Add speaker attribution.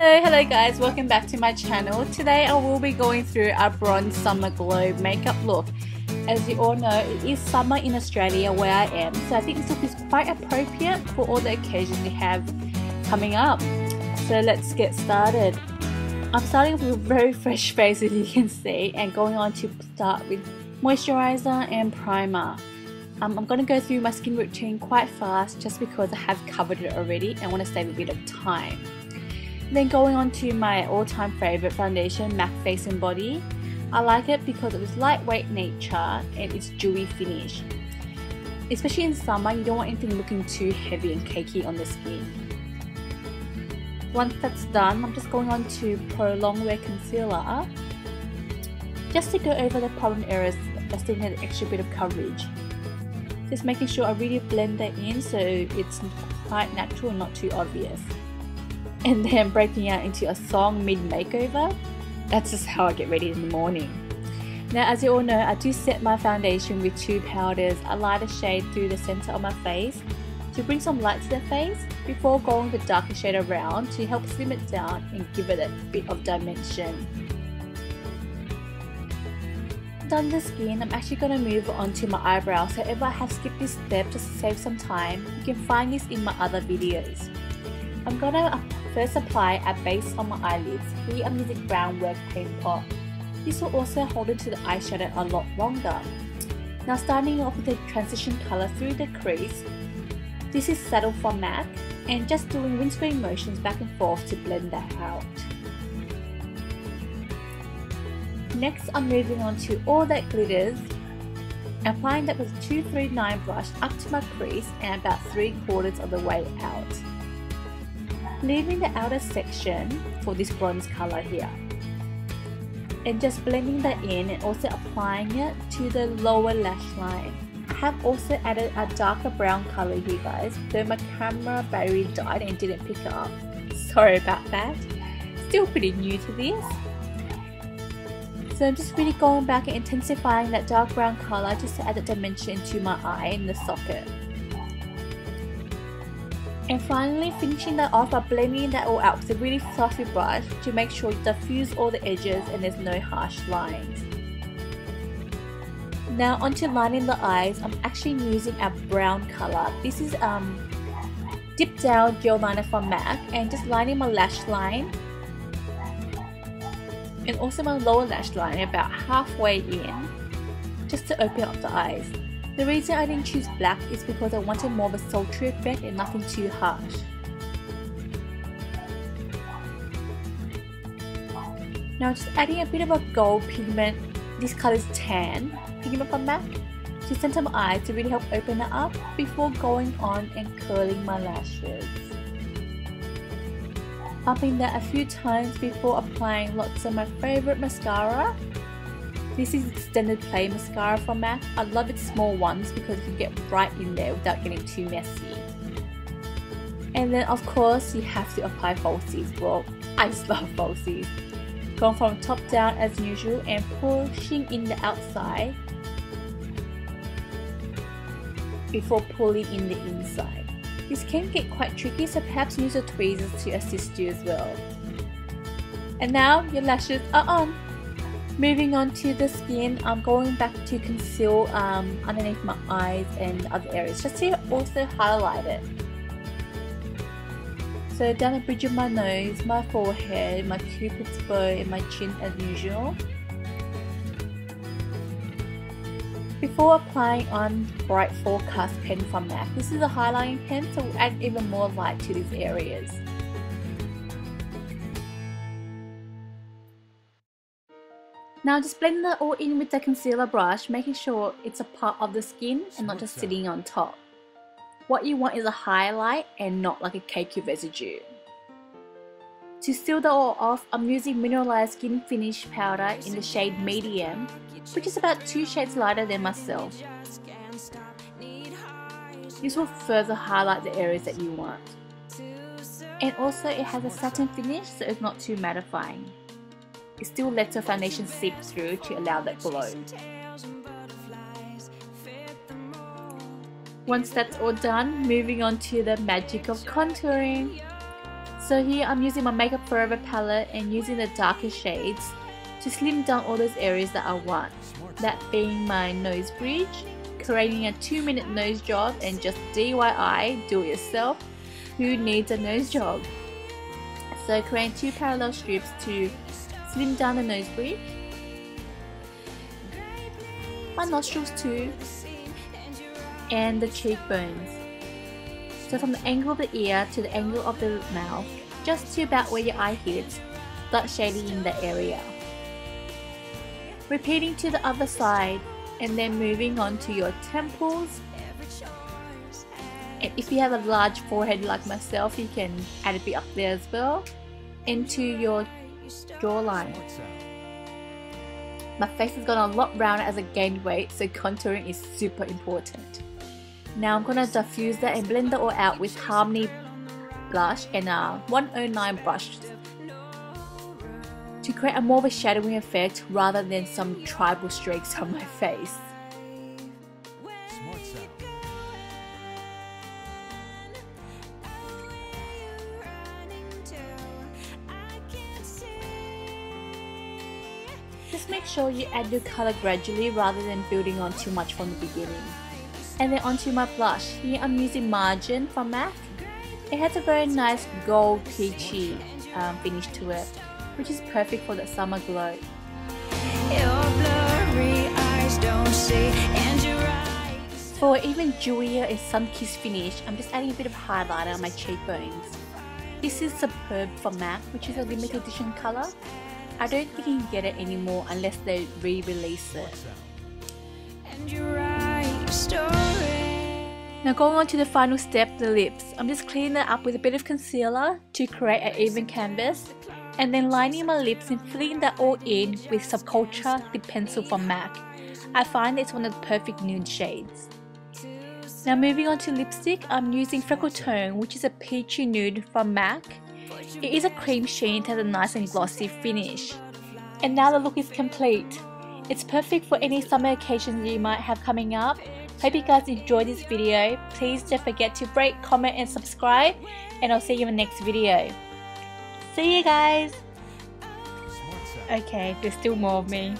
Speaker 1: Hello, hello guys, welcome back to my channel. Today I will be going through our Bronze Summer Glow makeup look. As you all know, it is summer in Australia where I am, so I think this look is quite appropriate for all the occasions we have coming up. So let's get started. I'm starting with a very fresh face as you can see and going on to start with moisturizer and primer. Um, I'm going to go through my skin routine quite fast just because I have covered it already and want to save a bit of time. Then going on to my all-time favorite foundation, MAC Face and Body. I like it because of its lightweight nature and its dewy finish. Especially in summer, you don't want anything looking too heavy and cakey on the skin. Once that's done, I'm just going on to Pro Longwear Concealer just to go over the problem areas that still need an extra bit of coverage. Just making sure I really blend that in so it's quite natural and not too obvious and then breaking out into a song mid makeover. That's just how I get ready in the morning. Now, as you all know, I do set my foundation with two powders, a lighter shade through the center of my face to bring some light to the face before going the darker shade around to help slim it down and give it a bit of dimension. Done the skin, I'm actually going to move on to my eyebrows. However, I have skipped this step just to save some time. You can find this in my other videos. I'm going to First apply a base on my eyelids. Here I'm using Groundwork paint pot. This will also hold into the eyeshadow a lot longer. Now starting off with the transition color through the crease. This is Saddle from MAC and just doing windscreen motions back and forth to blend that out. Next I'm moving on to all that glitters applying that with a 239 brush up to my crease and about 3 quarters of the way out leaving the outer section for this bronze color here and just blending that in and also applying it to the lower lash line. I have also added a darker brown color here guys though my camera battery died and didn't pick up. Sorry about that. Still pretty new to this. So I'm just really going back and intensifying that dark brown color just to add a dimension to my eye in the socket. And finally finishing that off by blending that all out with a really fluffy brush to make sure you diffuse all the edges and there's no harsh lines. Now onto lining the eyes, I'm actually using a brown color. This is um, Dip Down Gel Liner from MAC and just lining my lash line and also my lower lash line about halfway in just to open up the eyes. The reason I didn't choose black is because I wanted more of a sultry effect and nothing too harsh. Now just adding a bit of a gold pigment, this color is tan, pigment from MAC, to center my eyes to really help open it up before going on and curling my lashes. Bumping that a few times before applying lots of my favorite mascara this is extended play mascara from MAC. I love its small ones because you can get right in there without getting too messy. And then of course you have to apply falsies. Well, I just love falsies. Going from top down as usual and pushing in the outside before pulling in the inside. This can get quite tricky so perhaps use your tweezers to assist you as well. And now your lashes are on! Moving on to the skin, I'm going back to conceal um, underneath my eyes and other areas just to also highlight it. So down the bridge of my nose, my forehead, my cupid's bow and my chin as usual. Before applying on Bright Forecast pen from MAC, this is a highlighting pen so will add even more light to these areas. Now just blend that all in with the concealer brush, making sure it's a part of the skin and not just sitting on top. What you want is a highlight and not like a cakey residue. To seal that all off, I'm using Mineralized Skin Finish Powder in the shade Medium, which is about two shades lighter than myself. This will further highlight the areas that you want. And also it has a satin finish so it's not too mattifying it still lets the foundation seep through to allow that glow. Once that's all done, moving on to the magic of contouring. So here I'm using my Makeup Forever palette and using the darker shades to slim down all those areas that I want. That being my nose bridge, creating a 2 minute nose job and just DIY, do it yourself, who needs a nose job? So create two parallel strips to slim down the nose bridge, my nostrils too, and the cheekbones. So from the angle of the ear to the angle of the mouth, just to about where your eye hits, start shading in that area. Repeating to the other side and then moving on to your temples. And if you have a large forehead like myself, you can add a bit up there as well. Into your jawline. My face has gotten a lot rounder as I gained weight, so contouring is super important. Now I'm gonna diffuse that and blend it all out with Harmony blush and uh, a 109 brush to create a more of a shadowing effect rather than some tribal streaks on my face. Just make sure you add your color gradually rather than building on too much from the beginning. And then onto my blush. Here I'm using Margin from MAC. It has a very nice gold peachy um, finish to it, which is perfect for the summer glow. For even dewier and sun-kissed finish, I'm just adding a bit of highlighter on my cheekbones. This is Superb from MAC, which is a limited edition color. I don't think you can get it anymore unless they re-release it. Now going on to the final step, the lips. I'm just cleaning it up with a bit of concealer to create an even canvas and then lining my lips and filling that all in with Subculture Lip Pencil from MAC. I find it's one of the perfect nude shades. Now moving on to lipstick, I'm using Freckle Tone which is a peachy nude from MAC. It is a cream sheen, it has a nice and glossy finish. And now the look is complete. It's perfect for any summer occasions you might have coming up. Hope you guys enjoyed this video. Please don't forget to rate, comment and subscribe. And I'll see you in the next video. See you guys! Okay, there's still more of me.